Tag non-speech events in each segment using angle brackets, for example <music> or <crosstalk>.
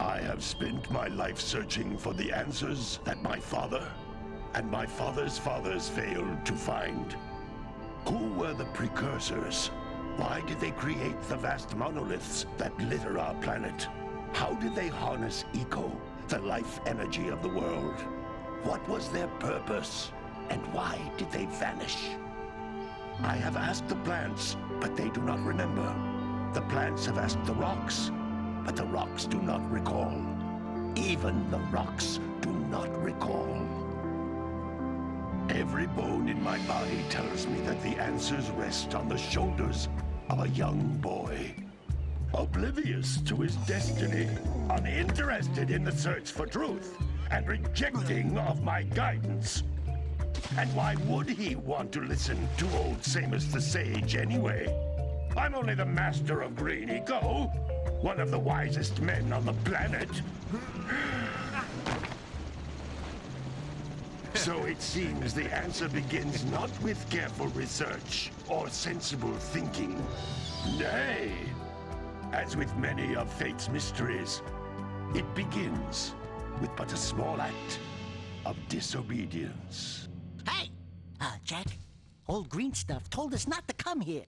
I have spent my life searching for the answers that my father and my father's fathers failed to find. Who were the precursors? Why did they create the vast monoliths that litter our planet? How did they harness eco, the life energy of the world? What was their purpose? And why did they vanish? I have asked the plants, but they do not remember. The plants have asked the rocks, but the rocks do not recall. Even the rocks do not recall. Every bone in my body tells me that the answers rest on the shoulders of a young boy. Oblivious to his destiny, uninterested in the search for truth, and rejecting of my guidance. And why would he want to listen to old Samos the Sage anyway? I'm only the master of Green Eco, one of the wisest men on the planet. So it seems the answer begins not with careful research or sensible thinking. Nay, as with many of fate's mysteries, it begins with but a small act of disobedience. Hey! Uh, Jak, old green stuff told us not to come here.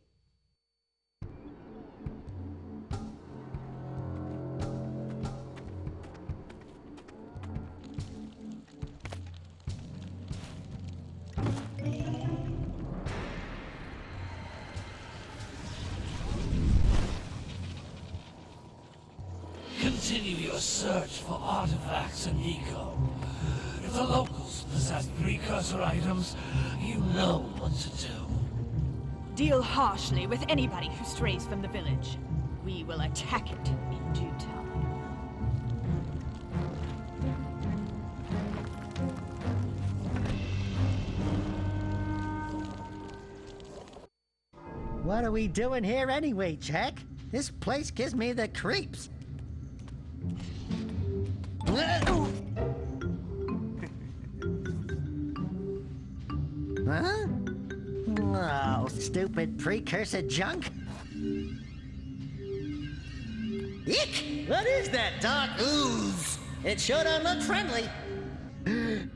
Artifacts and eco. If the locals possess precursor items, you know what to do. Deal harshly with anybody who strays from the village. We will attack it in due time. What are we doing here anyway, Jak? This place gives me the creeps. Stupid precursor junk. Eek! What is that dark ooze? It sure don't look friendly. <gasps>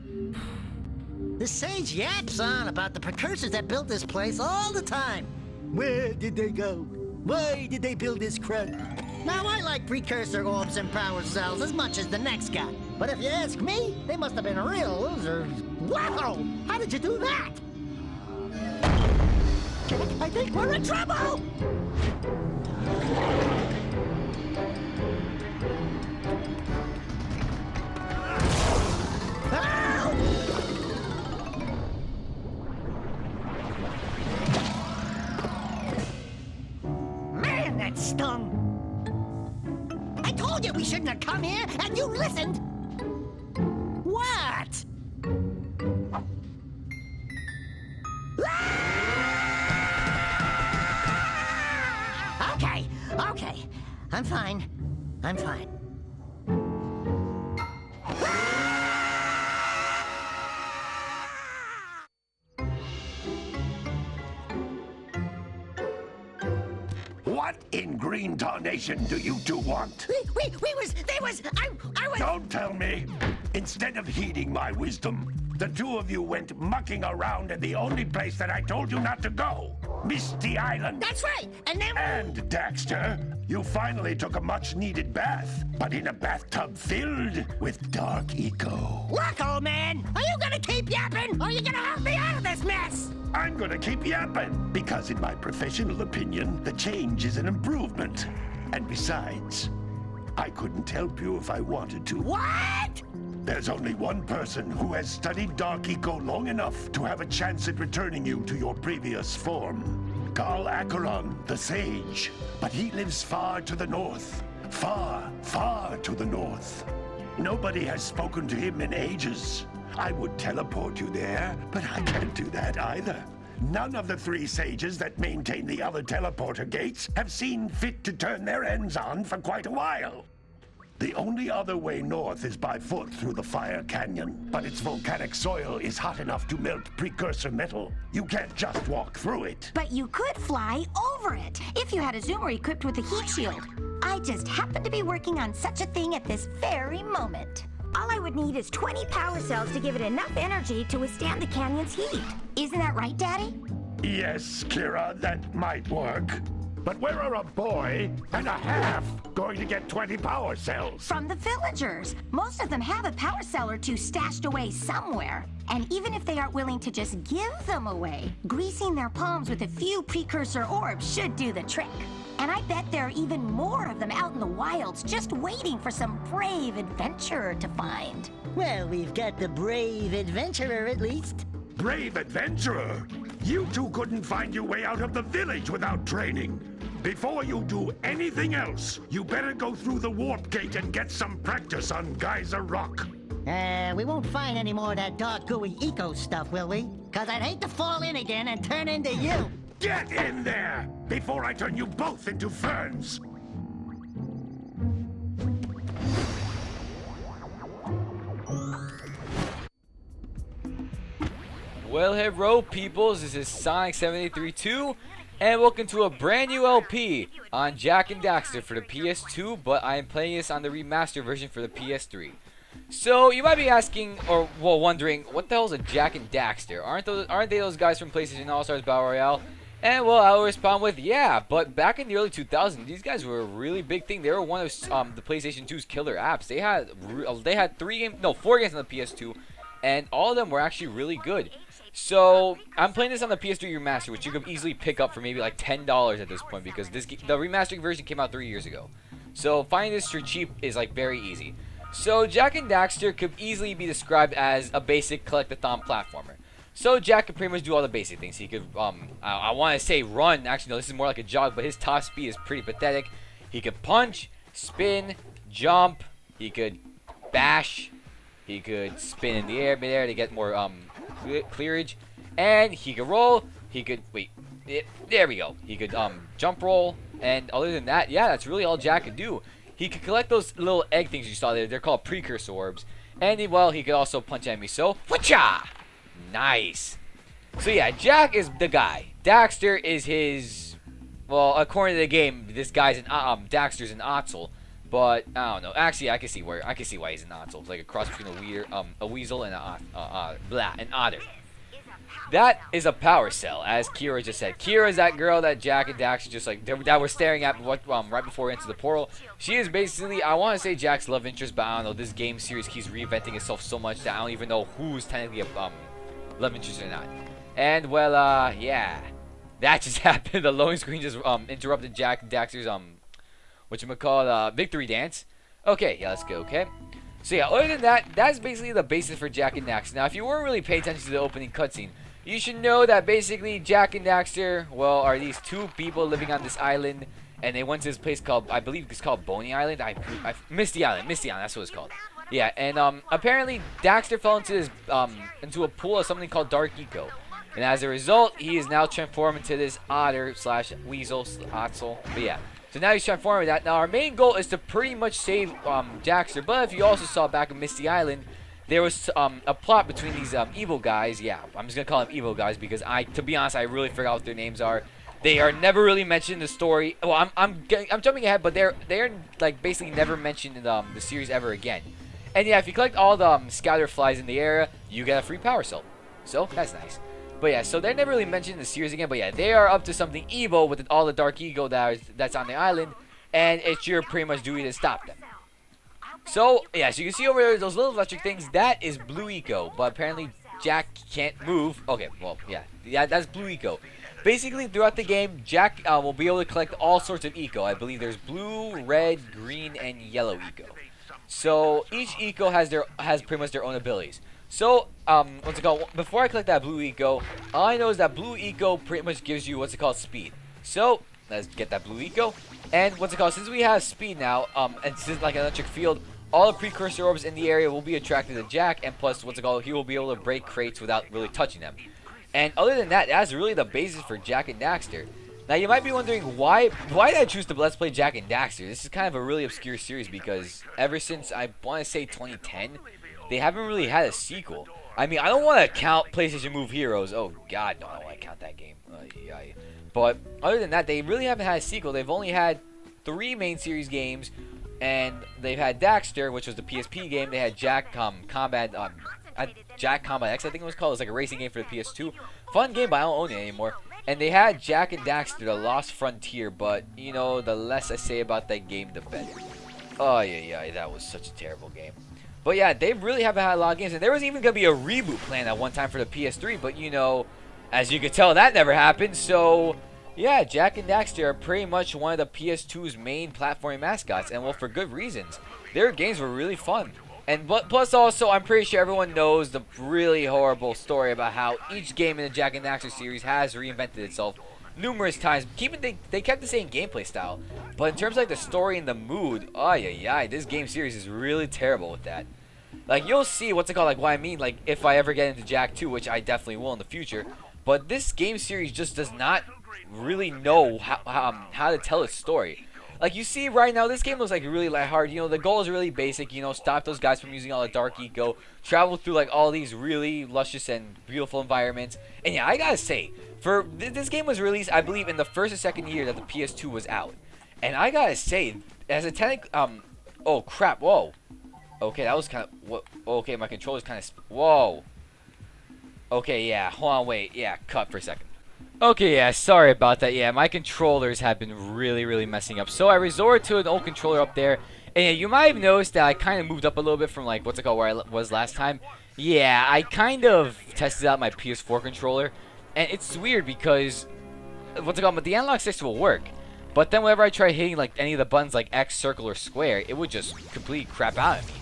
the sage yaps on about the precursors that built this place all the time. Where did they go? Why did they build this crud? Now, I like precursor orbs and power cells as much as the next guy. But if you ask me, they must have been real losers. Wow! How did you do that? I think we're in trouble! Man, that stung! I told you we shouldn't have come here, and you listened! I'm fine. What in green tarnation do you two want? We, we, we was, they was, I, I was. Don't tell me! Instead of heeding my wisdom, the two of you went mucking around in the only place that I told you not to go Misty Island. That's right. And then. And, Daxter, you finally took a much needed bath, but in a bathtub filled with dark eco. Look, old man, are you gonna keep yapping, or are you gonna help me out of this mess? I'm gonna keep yapping, because in my professional opinion, the change is an improvement. And besides, I couldn't help you if I wanted to. What? There's only one person who has studied Dark Eco long enough to have a chance at returning you to your previous form. Gol Acheron, the Sage. But he lives far to the north. Far, far to the north. Nobody has spoken to him in ages. I would teleport you there, but I can't do that either. None of the three sages that maintain the other teleporter gates have seen fit to turn their ends on for quite a while. The only other way north is by foot through the Fire Canyon, but its volcanic soil is hot enough to melt precursor metal. You can't just walk through it. But you could fly over it if you had a zoomer equipped with a heat shield. I just happen to be working on such a thing at this very moment. All I would need is 20 power cells to give it enough energy to withstand the canyon's heat. Isn't that right, Daddy? Yes, Keira, that might work. But where are a boy and a half going to get 20 power cells? From the villagers. Most of them have a power cell or two stashed away somewhere. And even if they aren't willing to just give them away, greasing their palms with a few precursor orbs should do the trick. And I bet there are even more of them out in the wilds just waiting for some brave adventurer to find. Well, we've got the brave adventurer at least. Brave adventurer! You two couldn't find your way out of the village without training. Before you do anything else, you better go through the warp gate and get some practice on Geyser Rock. Uh, we won't find any more of that dark gooey eco stuff, will we? Cause I'd hate to fall in again and turn into you. Get in there before I turn you both into ferns. Well, hello, peoples. This is Sonic7832, and welcome to a brand new LP on Jak and Daxter for the PS2, but I am playing this on the remaster version for the PS3. So, you might be asking, or, well, wondering, what the hell is a Jak and Daxter? Aren't, those, aren't they those guys from PlayStation All-Stars Battle Royale? And, well, I will respond with, yeah, but back in the early 2000s, these guys were a really big thing. They were one of um, the PlayStation 2's killer apps. They had, they had three games, no, four games on the PS2, and all of them were actually really good. So I'm playing this on the PS3 remaster, which you could easily pick up for maybe like ten dollars at this point because this the remastering version came out three years ago. So finding this for cheap is like very easy. So Jak and Daxter could easily be described as a basic collectathon platformer. So Jak could pretty much do all the basic things. He could, um, I, I want to say run. Actually, no, this is more like a jog, but his top speed is pretty pathetic. He could punch, spin, jump. He could bash. He could spin in the air, midair to get more um, clearage, and he could roll. He could wait. It, there we go. He could um jump roll, and other than that, yeah, that's really all Jak could do. He could collect those little egg things you saw there. They're called precursor orbs. And he, well, he could also punch enemies. So, whatcha? Nice. So yeah, Jak is the guy. Daxter is his. Well, according to the game, this guy's an um Daxter's an Ottsel. But I don't know. Actually, I can see where I can see why he's an Ottsel. It's like a cross between a weird, um, a weasel and a uh, uh, blah, an otter. That is a power cell, as Keira just said. Keira is that girl that Jak and Dax just like that were staring at what, um, right before we entered the portal. She is basically, I want to say Jak's love interest, but I don't know. This game series keeps reinventing itself so much that I don't even know who's technically a um, love interest or not. And well, uh, yeah, that just <laughs> happened. The loading screen just um interrupted Jak and Daxter's um what you call uh, victory dance. Okay, yeah, let's go. Okay. So yeah, other than that, that's basically the basis for Jak and Daxter. Now, if you weren't really paying attention to the opening cutscene, you should know that basically Jak and Daxter, well, are these two people living on this island, and they went to this place called, I believe it's called Boney Island. I, I Misty Island, Misty Island, that's what it's called. Yeah, and um, apparently Daxter fell into this um into a pool of something called Dark Eco. And as a result, he is now transformed into this otter slash weasel, Ottsel. But yeah, so now he's transforming that. Now our main goal is to pretty much save um, Daxter. But if you also saw back in Misty Island, there was um, a plot between these um, evil guys. Yeah, I'm just gonna call them evil guys because I, to be honest, I really forgot what their names are. They are never really mentioned in the story. Well, I'm I'm I'm jumping ahead, but they're they're like basically never mentioned in um, the series ever again. And yeah, if you collect all the um, scatter flies in the area, you get a free power cell. So that's nice. But yeah, so they're never really mentioned in the series again. But yeah, they are up to something evil with all the dark eco that is, that's on the island, and it's your pretty much duty to stop them. So yeah, so you can see over there those little electric things. That is blue eco, but apparently Jak can't move. Okay, well yeah, yeah, that's blue eco. Basically, throughout the game, Jak uh, will be able to collect all sorts of eco. I believe there's blue, red, green, and yellow eco. So each eco has their has pretty much their own abilities. So, um, what's it called? Before I collect that blue eco, all I know is that blue eco pretty much gives you what's it called speed. So, let's get that blue eco. And what's it called? Since we have speed now, um, and since like an electric field, all the precursor orbs in the area will be attracted to Jak, and plus, what's it called? He will be able to break crates without really touching them. And other than that, that's really the basis for Jak and Daxter. Now you might be wondering why why did I choose to Let's Play Jak and Daxter? This is kind of a really obscure series because ever since I want to say 2010, they haven't really had a sequel. I mean, I don't want to count PlayStation Move Heroes. Oh God, no, I don't want to count that game. But other than that, they really haven't had a sequel. They've only had three main series games, and they've had Daxter, which was the PSP game. They had Jak um, Combat, um, uh, Jak Combat X, I think it was called. It was like a racing game for the PS2. Fun game, but I don't own it anymore. And they had Jak and Daxter, the Lost Frontier, but you know, the less I say about that game, the better. Oh yeah, yeah, that was such a terrible game. But yeah, they really haven't had a lot of games, and there was even gonna be a reboot plan at one time for the PS3, but you know, as you can tell, that never happened. So yeah, Jak and Daxter are pretty much one of the PS2's main platforming mascots, and well, for good reasons. Their games were really fun. And plus also, I'm pretty sure everyone knows the really horrible story about how each game in the Jak and Daxter series has reinvented itself numerous times. Keeping they, they kept the same gameplay style, but in terms of like the story and the mood, oh yeah, yeah, this game series is really terrible with that. Like you'll see what's it called, like what I mean, like if I ever get into Jak 2, which I definitely will in the future. But this game series just does not really know how um, how to tell its story. Like you see right now, this game looks like really hard. You know, the goal is really basic. You know, stop those guys from using all the dark eco, travel through like all these really luscious and beautiful environments. And yeah, I gotta say, for th this game was released, I believe, in the first or second year that the PS2 was out. And I gotta say, as a technic, um, oh crap, whoa, okay, that was kind of what. Okay, my controller's kind of, whoa. Okay, yeah, hold on, wait, yeah, cut for a second. Okay, yeah, sorry about that. Yeah, my controllers have been really, really messing up. So I resorted to an old controller up there. And yeah, you might have noticed that I kind of moved up a little bit from, like, what's it called, where I was last time. Yeah, I kind of tested out my PS4 controller. And it's weird because, what's it called, but the analog sticks will work. But then whenever I try hitting, like, any of the buttons, like X, circle, or square, it would just completely crap out of me.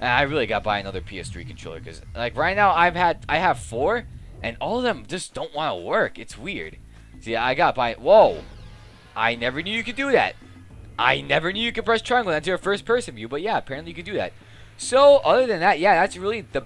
I really got to buy another PS3 controller because, like, right now I've had, I have four and all of them just don't want to work. It's weird. See, I got by. Whoa! I never knew you could do that. I never knew you could press triangle into a first-person view, but yeah, apparently you could do that. So, other than that, yeah, that's really the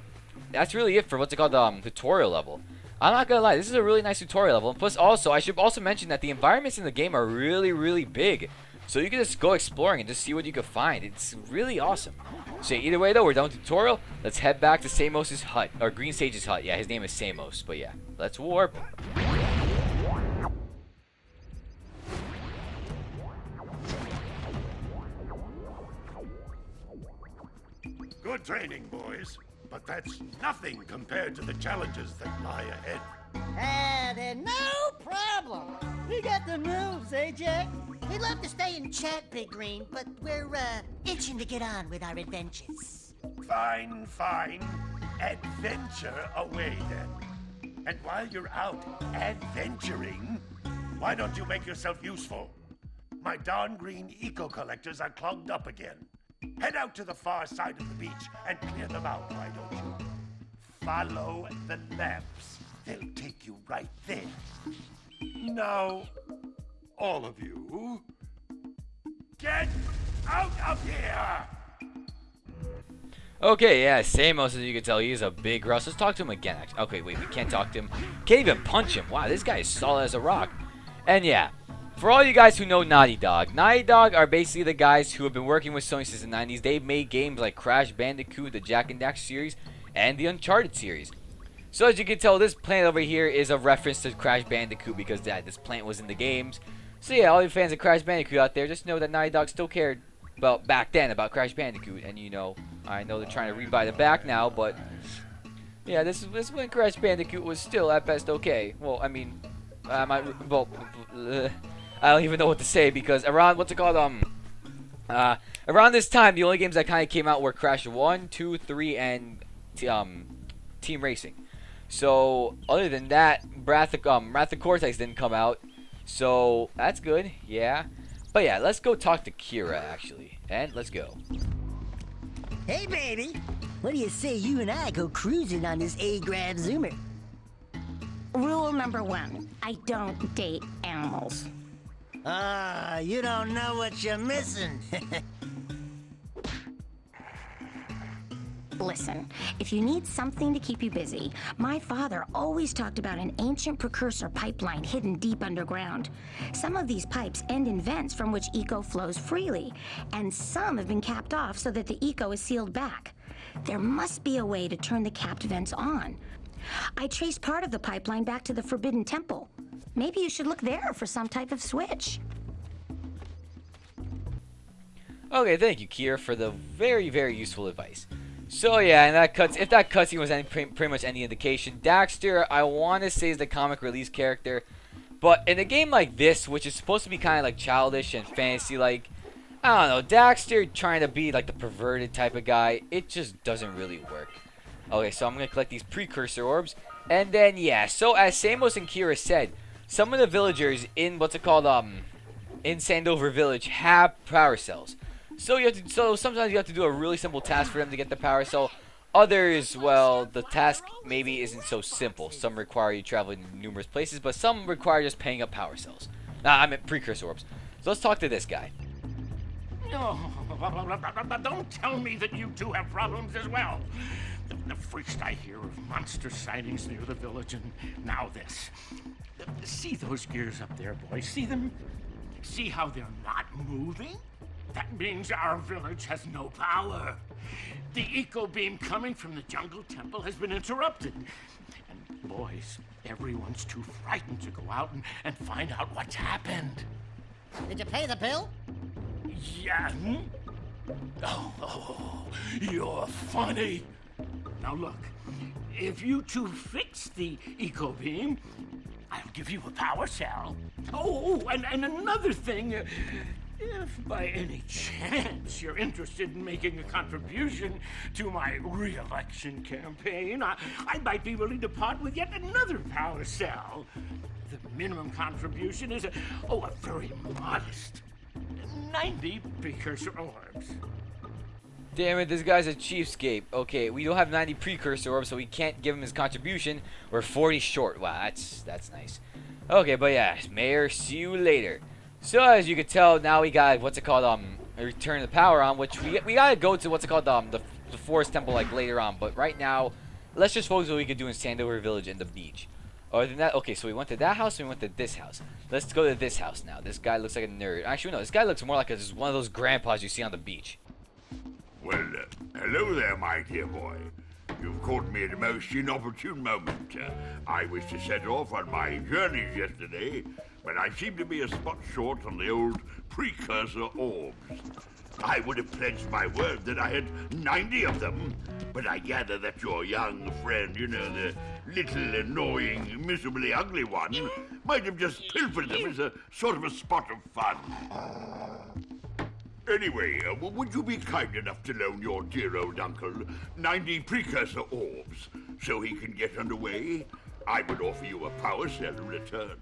that's really it for what's it called the um, tutorial level. I'm not gonna lie, this is a really nice tutorial level. Plus, also, I should also mention that the environments in the game are really, really big. So you can just go exploring and just see what you can find. It's really awesome. So either way though, we're done with tutorial. Let's head back to Samos's hut. Or Green Sage's hut. Yeah, his name is Samos. But yeah, let's warp. Good training, boys. But that's nothing compared to the challenges that lie ahead. Ah, then no problem. The moves, eh, Jak? We'd love to stay and chat, Big Green, but we're, uh, itching to get on with our adventures. Fine, fine. Adventure away then. And while you're out adventuring, why don't you make yourself useful? My darn green eco collectors are clogged up again. Head out to the far side of the beach and clear them out, why don't you? Follow the lamps. They'll take you right there. Now, all of you, get out of here! Okay, yeah, Samos, as you can tell, he's a big Russ. Let's talk to him again. Okay, wait, we can't talk to him. Can't even punch him. Wow, this guy is solid as a rock. And yeah, for all you guys who know Naughty Dog, Naughty Dog are basically the guys who have been working with Sony since the 90s. They've made games like Crash Bandicoot, the Jak and Daxter series, and the Uncharted series. So as you can tell, this plant over here is a reference to Crash Bandicoot because that this plant was in the games. So yeah, all you fans of Crash Bandicoot out there, just know that Naughty Dog still cared about back then about Crash Bandicoot, and you know, I know they're trying to rebuy the back now, but yeah, this is this is when Crash Bandicoot was still at best okay. Well, I mean, I might well, <laughs> I don't even know what to say because around what's it called um. Uh, around this time, the only games that kind of came out were Crash 1, 2, 3, and um, Team Racing. So, other than that, Wrath of, um, Wrath of Cortex didn't come out. So, that's good, yeah. But yeah, let's go talk to Keira, actually. And let's go. Hey, baby. What do you say you and I go cruising on this A-Grav Zoomer? Rule number one I don't date animals. Ah, you don't know what you're missing. <laughs> Listen, if you need something to keep you busy, my father always talked about an ancient precursor pipeline hidden deep underground. Some of these pipes end in vents from which eco flows freely, and some have been capped off so that the eco is sealed back. There must be a way to turn the capped vents on. I traced part of the pipeline back to the Forbidden Temple. Maybe you should look there for some type of switch. Okay, thank you, Kier, for the very, very useful advice. So yeah, and that cuts. If that cutscene was any pretty, much any indication, Daxter, I want to say is the comic release character, but in a game like this, which is supposed to be kind of like childish and fantasy-like, I don't know, Daxter trying to be like the perverted type of guy, it just doesn't really work. Okay, so I'm gonna collect these precursor orbs, and then yeah. So as Samos and Keira said, some of the villagers in what's it called, um, in Sandover Village have power cells. So you have to, so sometimes you have to do a really simple task for them to get the power cell. Others, well, the task maybe isn't so simple. Some require you traveling numerous places, but some require just paying up power cells. Nah, I meant precursor orbs. So let's talk to this guy. No, <laughs> don't tell me that you two have problems as well. The, the first I hear of monster sightings near the village, and now this. See those gears up there, boys? See them? See how they're not moving? That means our village has no power. The eco beam coming from the jungle temple has been interrupted. And boys, everyone's too frightened to go out and, and find out what's happened. Did you pay the bill? Yeah. hmm? Oh, oh, you're funny. Now look, if you two fix the eco beam, I'll give you a power cell. Oh, and, and another thing. uh, If by any chance you're interested in making a contribution to my re-election campaign, I, I might be willing to part with yet another power cell. The minimum contribution is a, oh, a very modest 90 precursor orbs. Damn it, this guy's a cheapskate. Okay, we don't have 90 precursor orbs, so we can't give him his contribution. We're 40 short. Wow, that's that's nice. Okay, but yeah, Mayor, see you later. So as you can tell, now we got what's it called? Um, a return the power on, which we we gotta go to what's it called? Um, the the forest temple like later on. But right now, let's just focus on what we could do in Sandover Village and the beach. Other than that, okay, so we went to that house and we went to this house. Let's go to this house now. This guy looks like a nerd. Actually, no, this guy looks more like a, one of those grandpas you see on the beach. Well, uh, hello there, my dear boy. You've caught me at a most inopportune moment. Uh, I was to set off on my journeys yesterday, but I seem to be a spot short on the old precursor orbs. I would have pledged my word that I had 90 of them, but I gather that your young friend, you know, the little annoying, miserably ugly one, might have just pilfered them as a sort of a spot of fun. Anyway, uh, would you be kind enough to loan your dear old uncle 90 precursor orbs so he can get underway? I would offer you a power cell in return.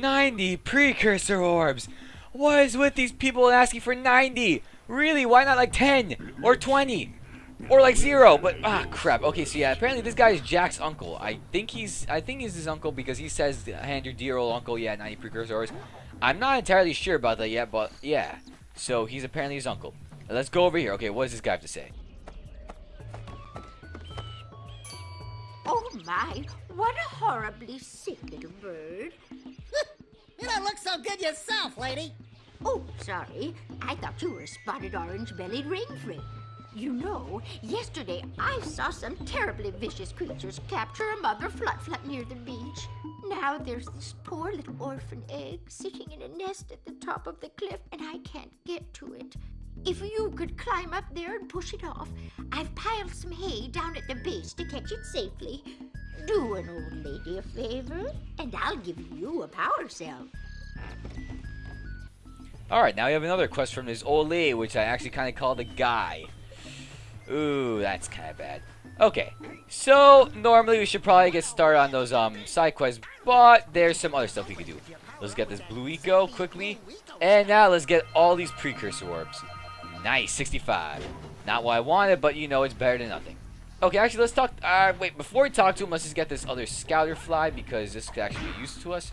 90 precursor orbs. What is with these people asking for 90? Really? Why not like 10 or 20 or like zero? But ah, crap. Okay, so yeah, apparently this guy is Jak's uncle. I think he's I think he's his uncle because he says, "Hand your dear old uncle, yeah, 90 precursor orbs." I'm not entirely sure about that yet, but yeah. So he's apparently his uncle. Let's go over here. Okay, what does this guy have to say? Oh my, what a horribly sick little bird. You don't look so good yourself, lady. Oh, sorry. I thought you were a spotted orange-bellied rainframe. You know, yesterday I saw some terribly vicious creatures capture a mother flut-flut near the beach. Now there's this poor little orphan egg sitting in a nest at the top of the cliff, and I can't get to it. If you could climb up there and push it off, I've piled some hay down at the base to catch it safely. Do an old lady a favor, and I'll give you a power cell. Alright, now we have another quest from this old lady, which I actually kind of called a guy. Ooh, that's kind of bad. Okay, so normally we should probably get started on those um side quests, but there's some other stuff we could do. Let's get this blue eco quickly, and now let's get all these precursor orbs. Nice, 65. Not what I wanted, but you know it's better than nothing. Okay, actually, let's talk. Uh, wait, before we talk to him, let's just get this other scouter fly because this could actually be useful to us.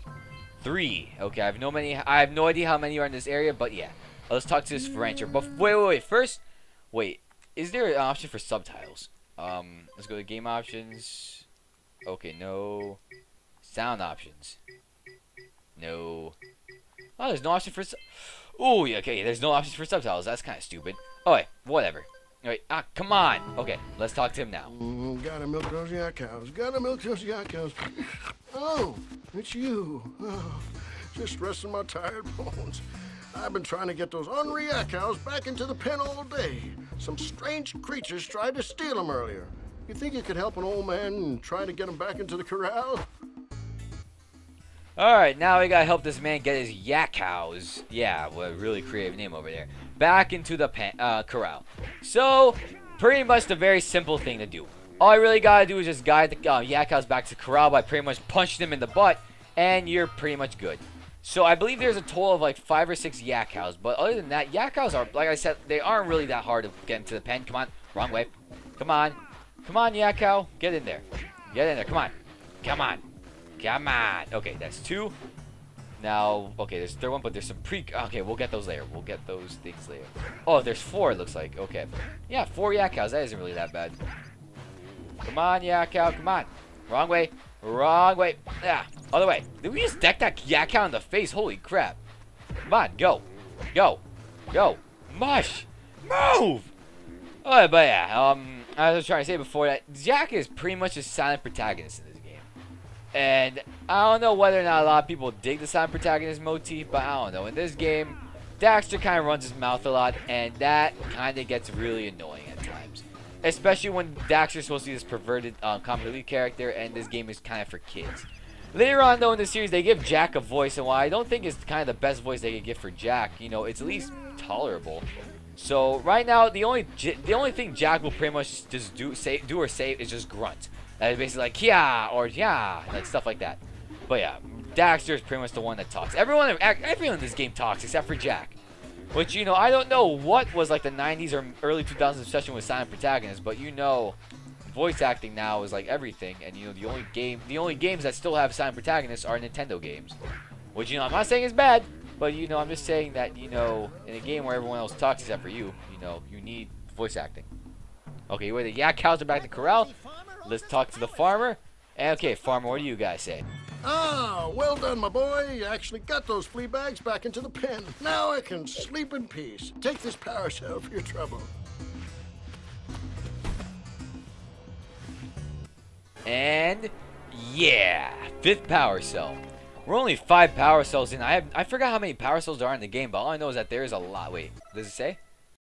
Three. Okay, I have no many. I have no idea how many are in this area, but yeah. Let's talk to this rancher. But wait, wait, wait. First, wait. is there an option for subtitles? Um, let's go to game options. Okay, no. Sound options. No. Oh, there's no option for. Oh, yeah, okay. There's no options for subtitles. That's kind of stupid. Oh, wait, whatever. Wait, ah, come on. Okay, let's talk to him now. Mm, gotta milk those yak cows. Gotta milk those yak cows. Oh, it's you. Oh, just resting my tired bones. I've been trying to get those ornery yak cows back into the pen all day. Some strange creatures tried to steal them earlier. You think you could help an old man trying to get them back into the corral? Alright, now we gotta help this man get his yak cows. Yeah, what a really creative name over there. Back into the uh, corral. So, pretty much the very simple thing to do. All I really gotta do is just guide the uh, yak cows back to corral by pretty much punching them in the butt, and you're pretty much good. So I believe there's a total of like five or six yak cows, but other than that, yak cows are, like I said, they aren't really that hard to get into the pen. Come on, wrong way. Come on, come on, yak cow, get in there, get in there. Come on, come on. Come on. Okay, that's two. Now, okay, there's third one, but there's some pre... Okay, we'll get those later. We'll get those things later. Oh, there's four, it looks like. Okay. Yeah, four yak cows. That isn't really that bad. Come on, yak cow. Come on. Wrong way. Wrong way. Yeah. Other way. Did we just deck that yak cow in the face? Holy crap. Come on, go. Go. Go. Mush. Move! Oh, but yeah, um, I was trying to say before that, Jak is pretty much a silent protagonist in this game. And I don't know whether or not a lot of people dig the silent protagonist motif, but I don't know. In this game, Daxter kind of runs his mouth a lot, and that kind of gets really annoying at times. Especially when Daxter's supposed to be this perverted um, relief character, and this game is kind of for kids. Later on, though, in the series, they give Jak a voice, and while I don't think it's kind of the best voice they could give for Jak, you know, it's at least tolerable. So right now, the only the only thing Jak will pretty much just do say do or say is just grunt. That is basically like yeah or yeah, like stuff like that. But yeah, Daxter is pretty much the one that talks. Everyone everyone in this game talks except for Jak. Which you know, I don't know what was like the 90s or early 2000s obsession with silent protagonists, but you know, voice acting now is like everything, and you know the only game the only games that still have silent protagonists are Nintendo games. Which you know, I'm not saying is bad. But, you know, I'm just saying that, you know, in a game where everyone else talks except for you, you know, you need voice acting. Okay, wait, the yak cows are back to corral. Let's talk to the farmer. Okay, farmer, what do you guys say? Ah, well done, my boy. You actually got those flea bags back into the pen. Now I can sleep in peace. Take this power cell for your trouble. And, yeah, fifth power cell. We're only five power cells in. I have I forgot how many power cells there are in the game, but all I know is that there is a lot. Wait, does it say?